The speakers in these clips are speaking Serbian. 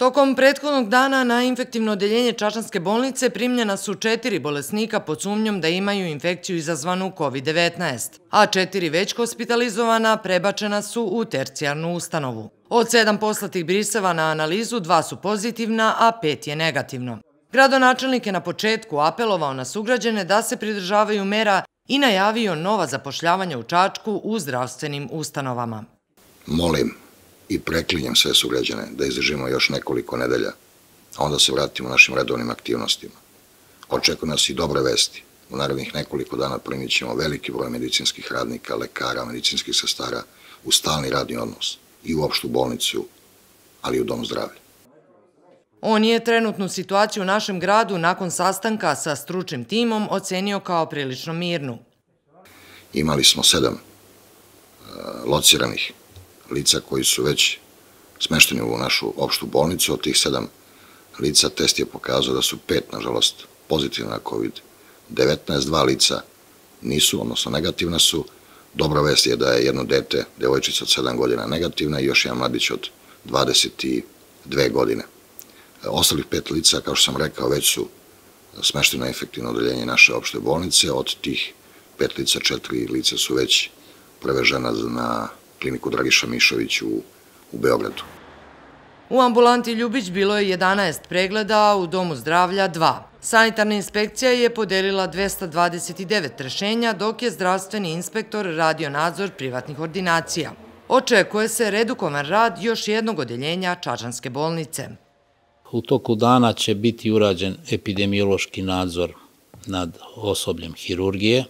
Tokom prethodnog dana na infektivno odeljenje Čačanske bolnice primljena su četiri bolesnika pod sumnjom da imaju infekciju izazvanu COVID-19, a četiri već hospitalizovana prebačena su u tercijarnu ustanovu. Od sedam poslatih briseva na analizu dva su pozitivna, a pet je negativno. Gradonačelnik je na početku apelovao na sugrađene da se pridržavaju mera i najavio nova zapošljavanja u Čačku u zdravstvenim ustanovama. Molim i preklinjem sve sugrađane da izdržimo još nekoliko nedelja, a onda se vratimo našim redovnim aktivnostima. Očekuju nas i dobre vesti. U narednih nekoliko dana primit ćemo veliki broj medicinskih radnika, lekara, medicinskih sestara u stalni radni odnos i u opštu bolnicu, ali i u dom zdravlja. On je trenutnu situaciju u našem gradu nakon sastanka sa stručnim timom ocenio kao prilično mirnu. Imali smo sedam e, lociranih lica koji su već smešteni u našu opštu bolnicu. Od tih sedam lica test je pokazao da su pet, nažalost, pozitivna na COVID-19. Dva lica nisu, odnosno negativna su. Dobra vest je da je jedno dete, devojčica od 7 godina negativna i još jedan mladić od 22 godine. Ostalih pet lica, kao što sam rekao, već su smešteno efektivno odeljenje naše opšte bolnice. Od tih pet lica, četiri lica su već prevežena na kliniku Dragiša Mišović u, u Beogradu. U ambulanti Ljubić bilo je 11 pregleda, a u Domu zdravlja 2. Sanitarna inspekcija je podelila 229 rešenja, dok je zdravstveni inspektor radio nadzor privatnih ordinacija. Očekuje se redukovan rad još jednog odeljenja Čačanske bolnice. U toku dana će biti urađen epidemiološki nadzor nad osobljem hirurgije,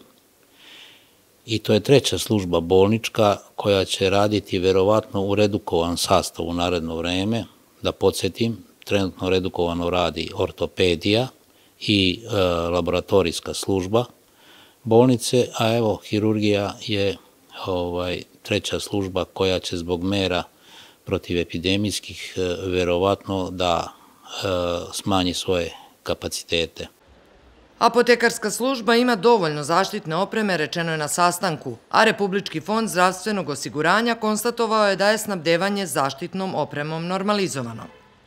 i to je treća služba bolnička koja će raditi verovatno u redukovan sastav u naredno vreme. Da podsjetim, trenutno redukovano radi ortopedija i e, laboratorijska služba bolnice, a evo, hirurgija je ovaj, treća služba koja će zbog mera protiv epidemijskih e, verovatno da e, smanji svoje kapacitete. Apotekarska služba ima dovoljno zaštitne opreme, rečeno je na sastanku, a Republički fond zdravstvenog osiguranja konstatovao je da je snabdevanje zaštitnom opremom normalizovano.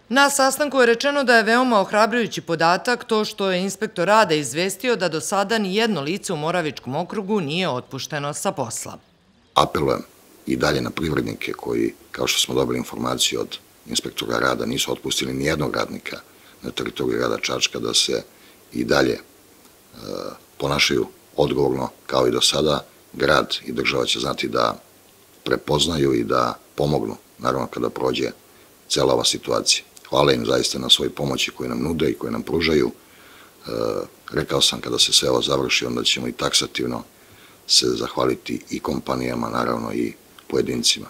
Na sastanku je rečeno da je veoma ohrabrujući podatak to što je inspektor rada izvestio da do sada ni jedno lice u Moravičkom okrugu nije otpušteno sa posla. Apelujem i dalje na privrednike koji, kao što smo dobili informaciju od inspektora rada, nisu otpustili ni jednog radnika na teritoriju rada Čačka da se i dalje ponašaju odgovorno kao i do sada, grad i država će znati da prepoznaju i da pomognu, naravno kada prođe cela ova situacija. Hvala im zaista na svoj pomoći koje nam nude i koje nam pružaju. E, rekao sam kada se sve ovo završi, onda ćemo i taksativno se zahvaliti i kompanijama, naravno i pojedincima.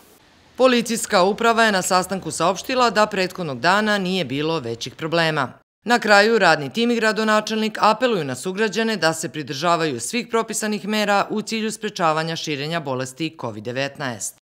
Policijska uprava je na sastanku saopštila da prethodnog dana nije bilo većih problema. Na kraju, radni tim i gradonačelnik apeluju na sugrađane da se pridržavaju svih propisanih mera u cilju sprečavanja širenja bolesti COVID-19.